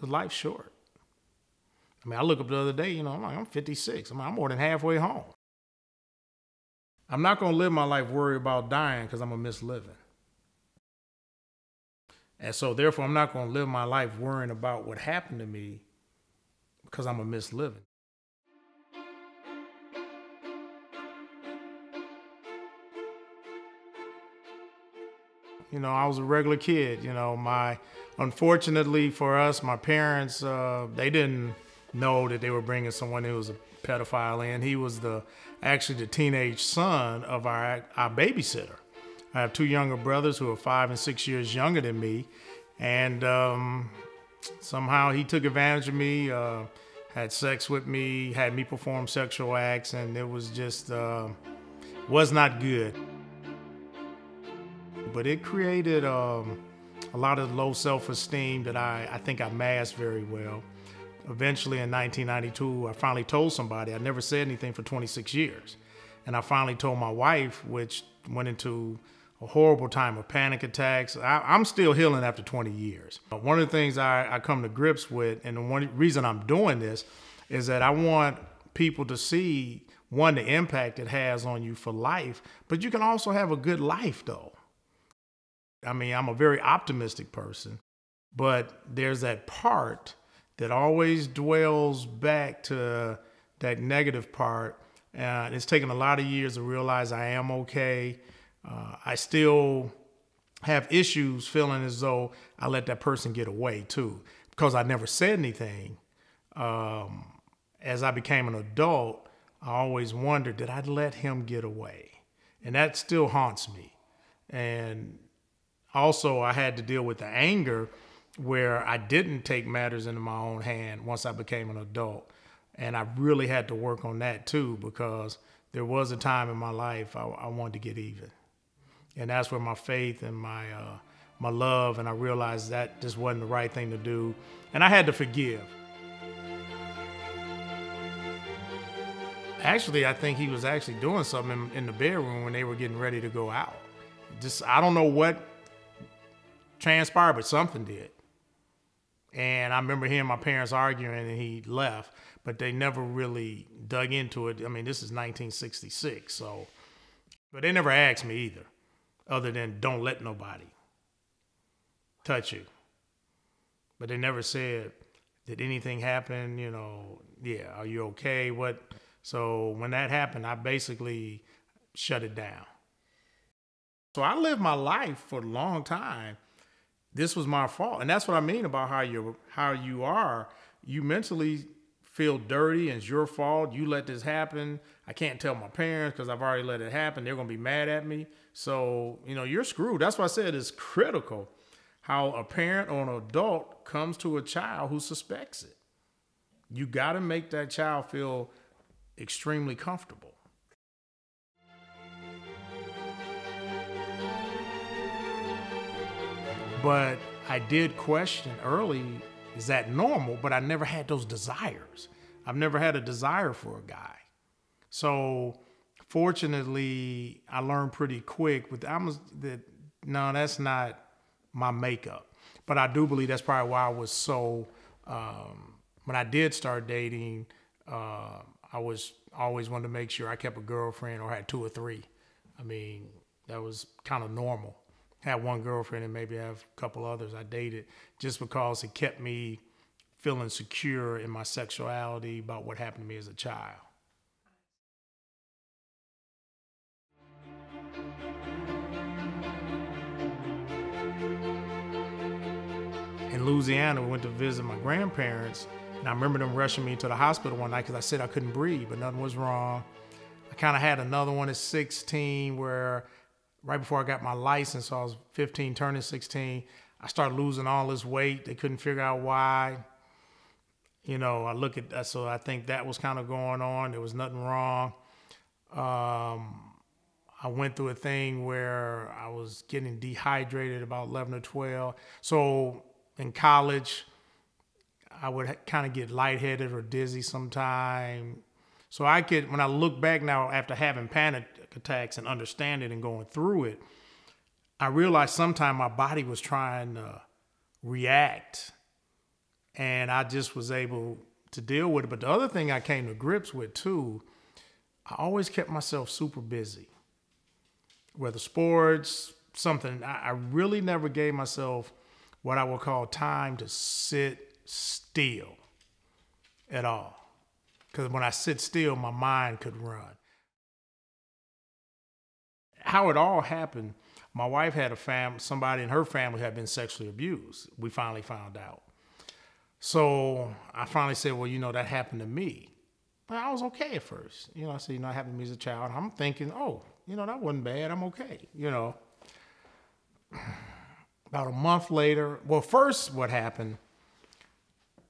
because life's short. I mean, I look up the other day, you know, I'm like, I'm 56. I mean, I'm more than halfway home. I'm not going to live my life worried about dying because I'm to miss living. And so, therefore, I'm not going to live my life worrying about what happened to me because I'm to miss living. You know, I was a regular kid. You know, my unfortunately for us, my parents uh, they didn't know that they were bringing someone who was a pedophile in. He was the actually the teenage son of our our babysitter. I have two younger brothers who are five and six years younger than me, and um, somehow he took advantage of me, uh, had sex with me, had me perform sexual acts, and it was just uh, was not good but it created um, a lot of low self-esteem that I, I think I masked very well. Eventually in 1992, I finally told somebody. I never said anything for 26 years. And I finally told my wife, which went into a horrible time of panic attacks. I, am still healing after 20 years. But One of the things I, I come to grips with, and the one reason I'm doing this, is that I want people to see one, the impact it has on you for life, but you can also have a good life though. I mean, I'm a very optimistic person, but there's that part that always dwells back to that negative part. And it's taken a lot of years to realize I am okay. Uh, I still have issues feeling as though I let that person get away too, because I never said anything. Um, as I became an adult, I always wondered, did I let him get away? And that still haunts me. And also I had to deal with the anger where I didn't take matters into my own hand once I became an adult. And I really had to work on that too because there was a time in my life I, I wanted to get even. And that's where my faith and my, uh, my love, and I realized that just wasn't the right thing to do. And I had to forgive. Actually, I think he was actually doing something in, in the bedroom when they were getting ready to go out. Just, I don't know what transpired, but something did. And I remember hearing my parents arguing and he left, but they never really dug into it. I mean, this is 1966, so, but they never asked me either, other than don't let nobody touch you. But they never said, did anything happen? You know, yeah, are you okay? What? So when that happened, I basically shut it down. So I lived my life for a long time this was my fault. And that's what I mean about how you how you are. You mentally feel dirty and it's your fault. You let this happen. I can't tell my parents because I've already let it happen. They're gonna be mad at me. So, you know, you're screwed. That's why I said it's critical how a parent or an adult comes to a child who suspects it. You gotta make that child feel extremely comfortable. But I did question early, is that normal? But I never had those desires. I've never had a desire for a guy. So fortunately, I learned pretty quick with I'm that no, that's not my makeup. But I do believe that's probably why I was so um, when I did start dating, uh, I was always wanted to make sure I kept a girlfriend or had two or three. I mean, that was kind of normal had one girlfriend and maybe have a couple others I dated just because it kept me feeling secure in my sexuality about what happened to me as a child. In Louisiana, we went to visit my grandparents, and I remember them rushing me to the hospital one night because I said I couldn't breathe, but nothing was wrong. I kind of had another one at 16 where right before I got my license, so I was 15, turning 16. I started losing all this weight. They couldn't figure out why. You know, I look at that, so I think that was kind of going on. There was nothing wrong. Um, I went through a thing where I was getting dehydrated about 11 or 12. So in college, I would kind of get lightheaded or dizzy sometime. So I could, when I look back now after having panic attacks and understanding and going through it, I realized sometimes my body was trying to react And I just was able to deal with it. But the other thing I came to grips with too, I always kept myself super busy. Whether sports, something, I, I really never gave myself what I would call time to sit still at all. Because when I sit still, my mind could run. How it all happened, my wife had a fam, somebody in her family had been sexually abused. We finally found out. So I finally said, well, you know, that happened to me. But I was okay at first. You know, I said, you know, it happened to me as a child. I'm thinking, oh, you know, that wasn't bad. I'm okay. You know. About a month later, well, first what happened,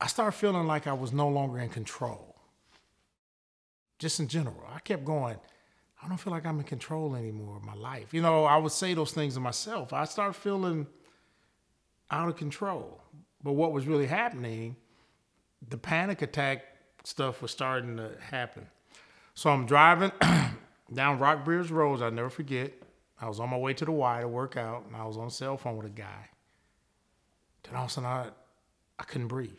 I started feeling like I was no longer in control. Just in general. I kept going, I don't feel like I'm in control anymore of my life. You know, I would say those things to myself. I started feeling out of control. But what was really happening, the panic attack stuff was starting to happen. So I'm driving down Rockbridge Road, I'll never forget. I was on my way to the Y to work out, and I was on the cell phone with a guy. Then all of a sudden, I, I couldn't breathe.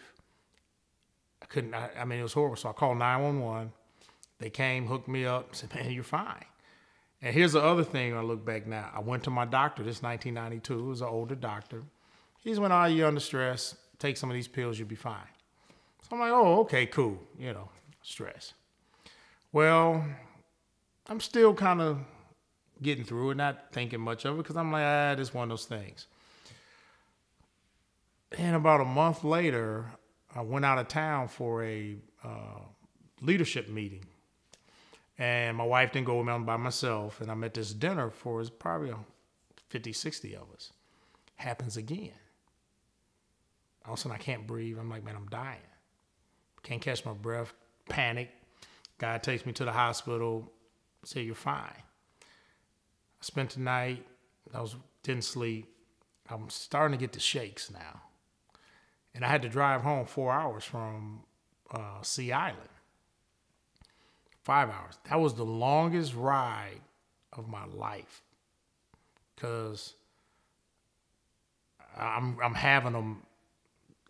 I couldn't, I, I mean, it was horrible. So I called 911. They came, hooked me up, said, man, you're fine. And here's the other thing I look back now. I went to my doctor, this 1992, it was an older doctor. He's went, oh, you're under stress. Take some of these pills, you'll be fine. So I'm like, oh, okay, cool. You know, stress. Well, I'm still kind of getting through it, not thinking much of it, because I'm like, ah, this one of those things. And about a month later, I went out of town for a uh, leadership meeting. And my wife didn't go with me, I'm by myself. And I'm at this dinner for probably 50, 60 of us. Happens again. All of a sudden, I can't breathe. I'm like, man, I'm dying. Can't catch my breath. Panic. Guy takes me to the hospital. Say, you're fine. I spent the night. I was didn't sleep. I'm starting to get the shakes now. And I had to drive home four hours from uh, Sea Island. Five hours. That was the longest ride of my life. Cause I'm I'm having them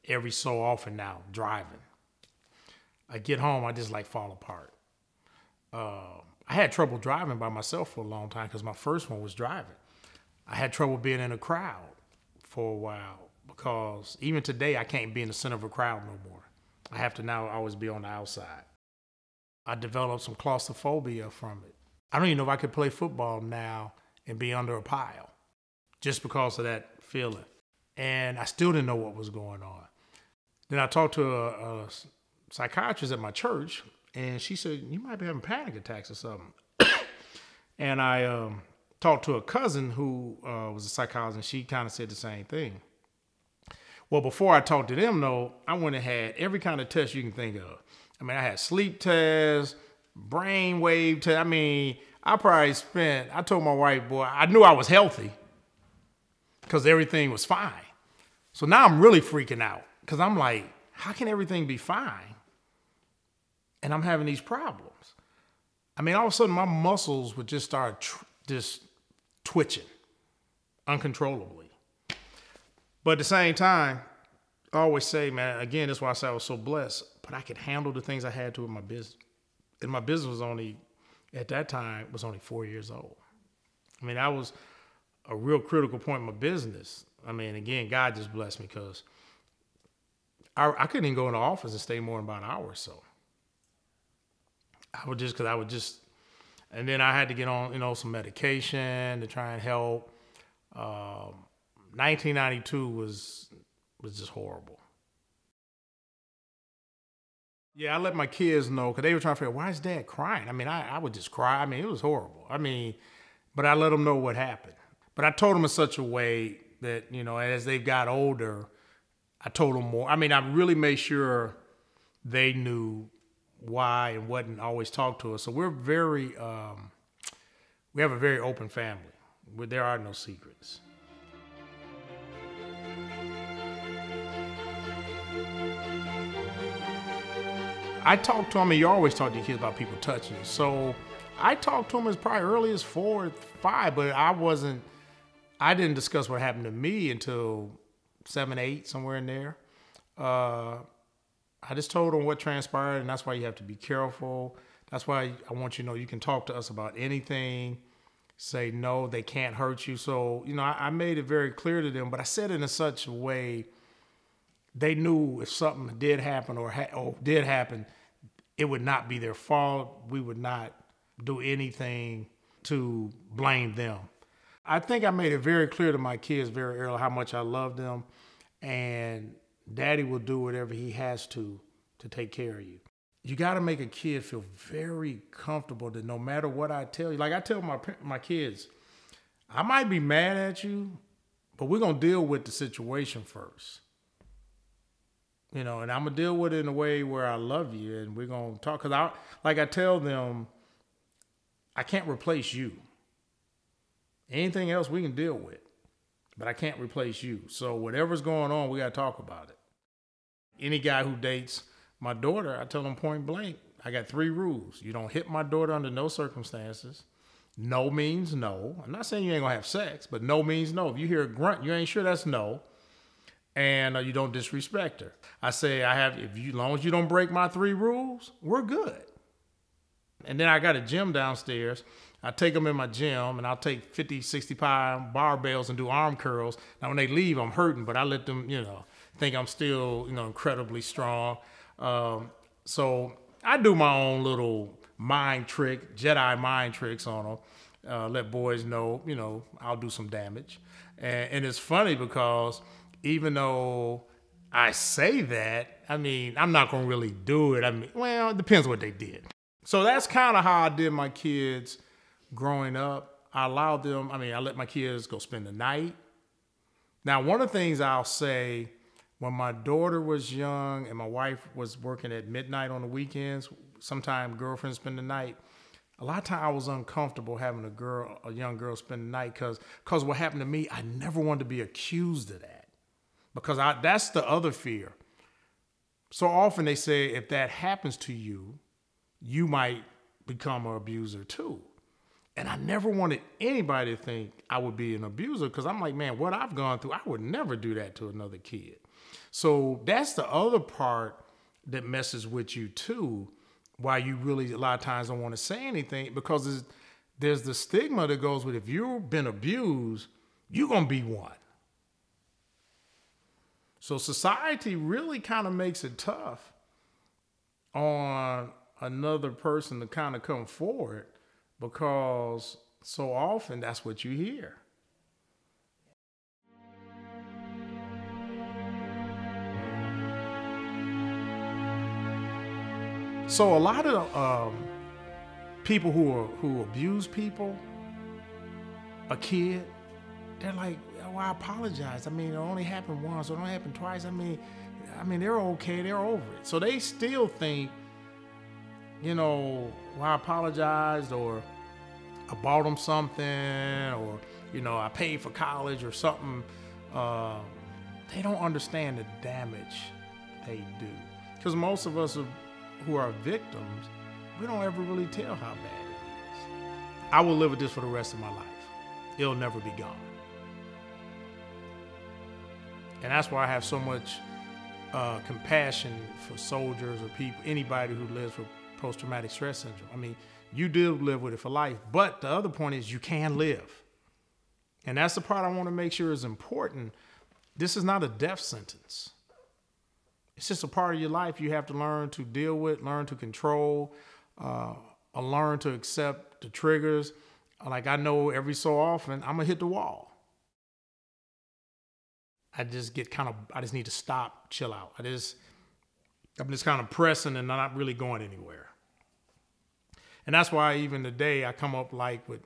every so often now driving. I get home, I just like fall apart. Uh, I had trouble driving by myself for a long time because my first one was driving. I had trouble being in a crowd for a while because even today I can't be in the center of a crowd no more. I have to now always be on the outside. I developed some claustrophobia from it. I don't even know if I could play football now and be under a pile just because of that feeling. And I still didn't know what was going on. Then I talked to a, a psychiatrist at my church, and she said, You might be having panic attacks or something. and I um, talked to a cousin who uh, was a psychologist, and she kind of said the same thing. Well, before I talked to them, though, I went and had every kind of test you can think of. I mean, I had sleep tests, brain wave test. I mean, I probably spent, I told my wife, boy, I knew I was healthy because everything was fine. So now I'm really freaking out because I'm like, how can everything be fine? And I'm having these problems. I mean, all of a sudden, my muscles would just start just twitching uncontrollably. But at the same time, I always say, man, again, that's why I say I was so blessed, but I could handle the things I had to in my business. And my business was only, at that time, was only four years old. I mean, that was a real critical point in my business. I mean, again, God just blessed me because I, I couldn't even go in the office and stay more than about an hour or so. I would just, because I would just, and then I had to get on, you know, some medication to try and help. Um, 1992 was was just horrible. Yeah, I let my kids know because they were trying to figure out why is dad crying. I mean, I, I would just cry. I mean, it was horrible. I mean, but I let them know what happened. But I told them in such a way that you know, as they got older, I told them more. I mean, I really made sure they knew why and what, and always talk to us. So we're very, um, we have a very open family. There are no secrets. I talk to them, and you always talk to your kids about people touching you. So I talked to them as probably early as four, five, but I wasn't, I didn't discuss what happened to me until seven, eight, somewhere in there. Uh, I just told them what transpired, and that's why you have to be careful. That's why I want you to know you can talk to us about anything. Say no, they can't hurt you. So, you know, I, I made it very clear to them, but I said it in such a way they knew if something did happen or, ha- or did happen, it would not be their fault. We would not do anything to blame them. I think I made it very clear to my kids very early how much I love them, and daddy will do whatever he has to to take care of you. You got to make a kid feel very comfortable that no matter what I tell you, like I tell my my kids, I might be mad at you, but we're gonna deal with the situation first. You know, and I'm gonna deal with it in a way where I love you, and we're gonna talk. Cause I, like I tell them, I can't replace you. Anything else we can deal with, but I can't replace you. So whatever's going on, we got to talk about it. Any guy who dates my daughter, I tell him point blank, I got three rules. You don't hit my daughter under no circumstances. No means no. I'm not saying you ain't gonna have sex, but no means no. If you hear a grunt, you ain't sure that's no. And uh, you don't disrespect her. I say I have if you, long as you don't break my three rules, we're good. And then I got a gym downstairs. I take them in my gym and I'll take 50, 60 pound barbells and do arm curls. Now, when they leave, I'm hurting, but I let them, you know, think I'm still, you know, incredibly strong. Um, so I do my own little mind trick, Jedi mind tricks on them. Uh, let boys know, you know, I'll do some damage. And, and it's funny because even though I say that, I mean, I'm not going to really do it. I mean, well, it depends what they did. So that's kind of how I did my kids growing up. I allowed them, I mean, I let my kids go spend the night. Now, one of the things I'll say when my daughter was young and my wife was working at midnight on the weekends, sometimes girlfriends spend the night. A lot of times I was uncomfortable having a girl, a young girl spend the night because because what happened to me, I never wanted to be accused of that. Because I that's the other fear. So often they say if that happens to you, you might become an abuser too. And I never wanted anybody to think I would be an abuser because I'm like, man, what I've gone through, I would never do that to another kid. So that's the other part that messes with you too, why you really a lot of times don't want to say anything because there's the stigma that goes with if you've been abused, you're gonna be one. So society really kind of makes it tough on another person to kind of come forward because so often that's what you hear. So a lot of um, people who are who abuse people, a kid, they're like, "Oh, I apologize. I mean, it only happened once. It only happened twice. I mean, I mean, they're okay. They're over it. So they still think you know, well, I apologized or I bought them something or, you know, I paid for college or something. Uh, they don't understand the damage they do. Because most of us who are victims, we don't ever really tell how bad it is. I will live with this for the rest of my life. It'll never be gone. And that's why I have so much uh, compassion for soldiers or people, anybody who lives with post traumatic stress syndrome. I mean, you do live with it for life, but the other point is you can live. And that's the part I want to make sure is important. This is not a death sentence. It's just a part of your life you have to learn to deal with, learn to control, uh, learn to accept the triggers. Like I know every so often I'm gonna hit the wall. I just get kind of, I just need to stop, chill out. I just, I'm just kind of pressing and not really going anywhere. And that's why even today I come up like with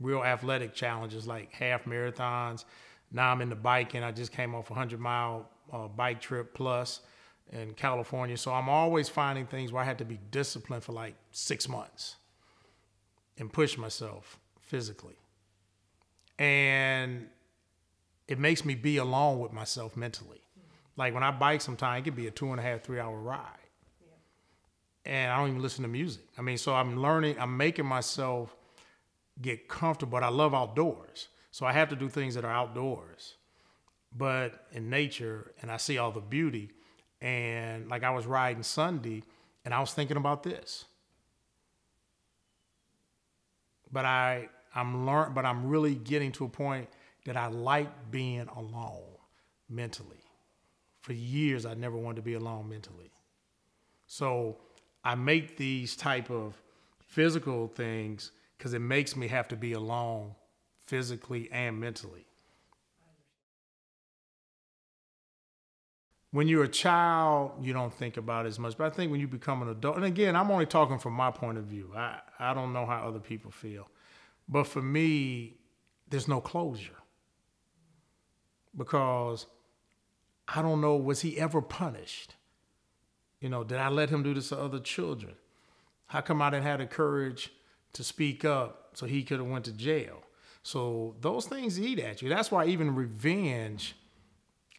real athletic challenges like half marathons. Now I'm in the biking. I just came off a 100 mile uh, bike trip plus in California. So I'm always finding things where I had to be disciplined for like six months and push myself physically. And it makes me be alone with myself mentally. Like when I bike sometimes, it could be a two and a half, three hour ride and I don't even listen to music. I mean, so I'm learning, I'm making myself get comfortable, but I love outdoors. So I have to do things that are outdoors, but in nature, and I see all the beauty. And like I was riding Sunday and I was thinking about this. But I I'm learn but I'm really getting to a point that I like being alone mentally. For years I never wanted to be alone mentally. So I make these type of physical things because it makes me have to be alone physically and mentally. When you're a child, you don't think about it as much. But I think when you become an adult, and again, I'm only talking from my point of view. I, I don't know how other people feel. But for me, there's no closure. Because I don't know, was he ever punished? You know, did I let him do this to other children? How come I didn't have the courage to speak up so he could have went to jail? So those things eat at you. That's why even revenge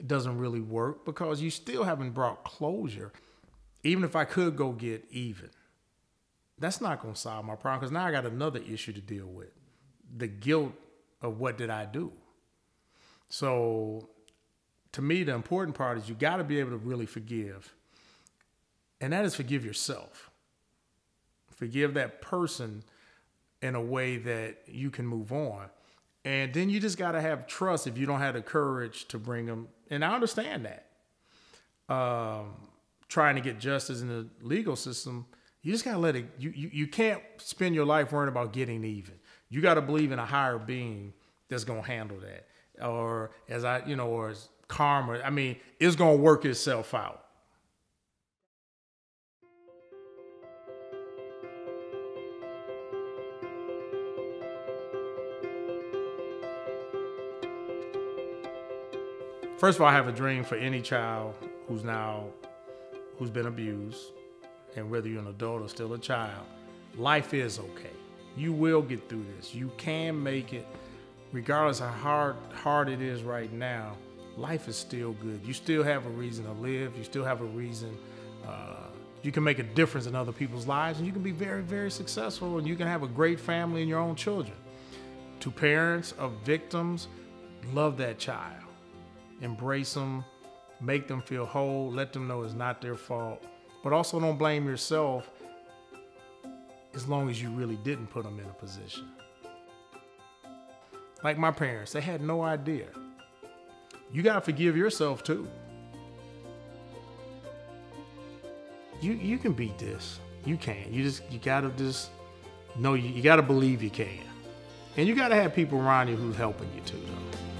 doesn't really work because you still haven't brought closure. Even if I could go get even, that's not going to solve my problem because now I got another issue to deal with the guilt of what did I do. So to me, the important part is you got to be able to really forgive. And that is forgive yourself. Forgive that person in a way that you can move on. And then you just got to have trust if you don't have the courage to bring them. And I understand that. Um, trying to get justice in the legal system, you just got to let it, you, you, you can't spend your life worrying about getting even. You got to believe in a higher being that's going to handle that. Or as I, you know, or as karma. I mean, it's going to work itself out. First of all, I have a dream for any child who's now who's been abused, and whether you're an adult or still a child, life is okay. You will get through this. You can make it, regardless how hard hard it is right now. Life is still good. You still have a reason to live. You still have a reason. Uh, you can make a difference in other people's lives, and you can be very, very successful, and you can have a great family and your own children. To parents of victims, love that child embrace them, make them feel whole, let them know it's not their fault. But also don't blame yourself as long as you really didn't put them in a position. Like my parents, they had no idea. You got to forgive yourself too. You you can beat this. You can. You just you got to just know you, you got to believe you can. And you got to have people around you who's helping you too though.